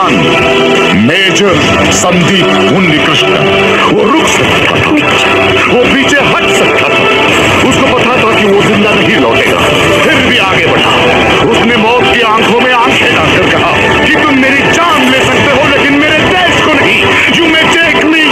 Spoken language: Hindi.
कप्तान मेजर संदीप उन्नी कृष्ण वो रुक सकता वो पीछे हट सकता था। उसको पता था कि वो ज़िंदा नहीं लौटेगा। फिर भी आगे बढ़ा। उसने मौत की आँखों में आँखें डालकर कहा कि तुम मेरी जान ले सकते हो, लेकिन मेरे देश को नहीं। You may take me